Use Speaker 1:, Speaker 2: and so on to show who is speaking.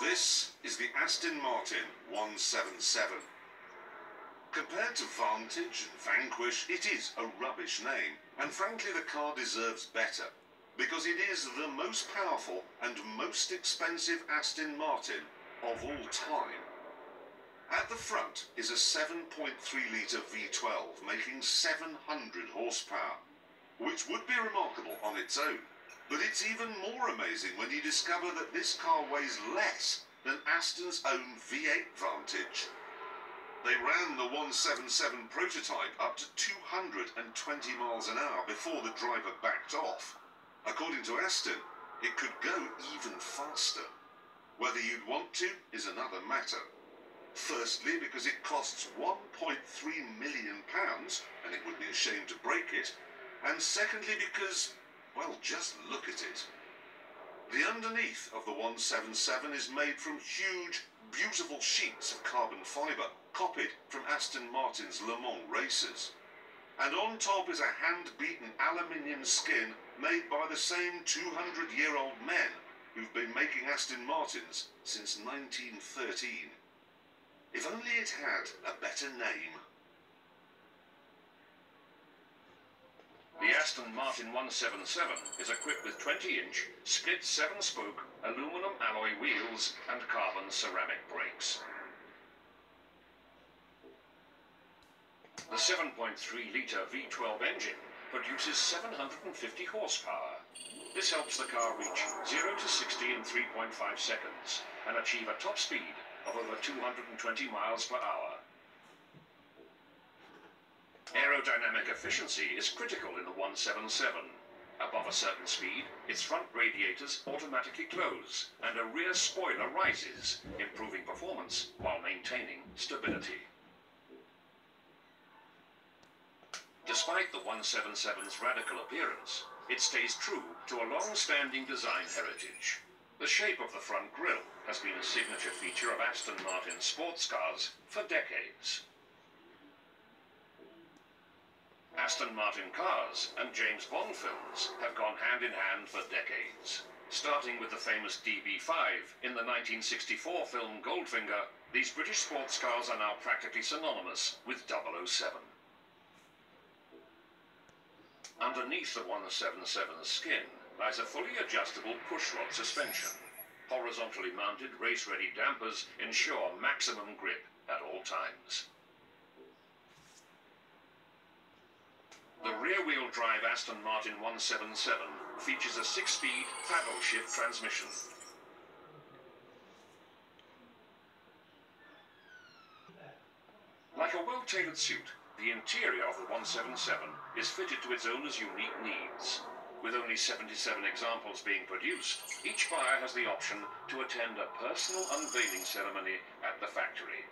Speaker 1: This is the Aston Martin One-77. Compared to Vantage and Vanquish, it is a rubbish name, and frankly the car deserves better, because it is the most powerful and most expensive Aston Martin of all time. At the front is a 7.3-litre V12 making 700 horsepower, which would be remarkable on its own. But it's even more amazing when you discover that this car weighs less than Aston's own V8 Vantage. They ran the One-77 prototype up to 220 miles an hour before the driver backed off. According to Aston, it could go even faster. Whether you'd want to is another matter. Firstly, because it costs 1.3 million pounds, and it would be a shame to break it. And secondly, because well, just look at it. The underneath of the One-77 is made from huge, beautiful sheets of carbon fibre, copied from Aston Martin's Le Mans races. And on top is a hand-beaten aluminium skin made by the same 200-year-old men who've been making Aston Martins since 1913. If only it had a better name.
Speaker 2: Aston Martin One-77 is equipped with 20-inch, split 7-spoke, aluminum alloy wheels and carbon ceramic brakes. The 7.3-litre V12 engine produces 750 horsepower. This helps the car reach 0 to 60 in 3.5 seconds and achieve a top speed of over 220 miles per hour. Aerodynamic efficiency is critical in the One-77. Above a certain speed, its front radiators automatically close and a rear spoiler rises, improving performance while maintaining stability. Despite the One-77's radical appearance, it stays true to a long-standing design heritage. The shape of the front grille has been a signature feature of Aston Martin sports cars for decades. Aston Martin cars and James Bond films have gone hand in hand for decades. Starting with the famous DB5 in the 1964 film Goldfinger, these British sports cars are now practically synonymous with 007. Underneath the One-77's skin lies a fully adjustable pushrod suspension. Horizontally mounted race-ready dampers ensure maximum grip at all times. The rear-wheel drive Aston Martin One-77 features a six-speed paddle shift transmission. Like a well-tailored suit, the interior of the One-77 is fitted to its owner's unique needs. With only 77 examples being produced, each buyer has the option to attend a personal unveiling ceremony at the factory.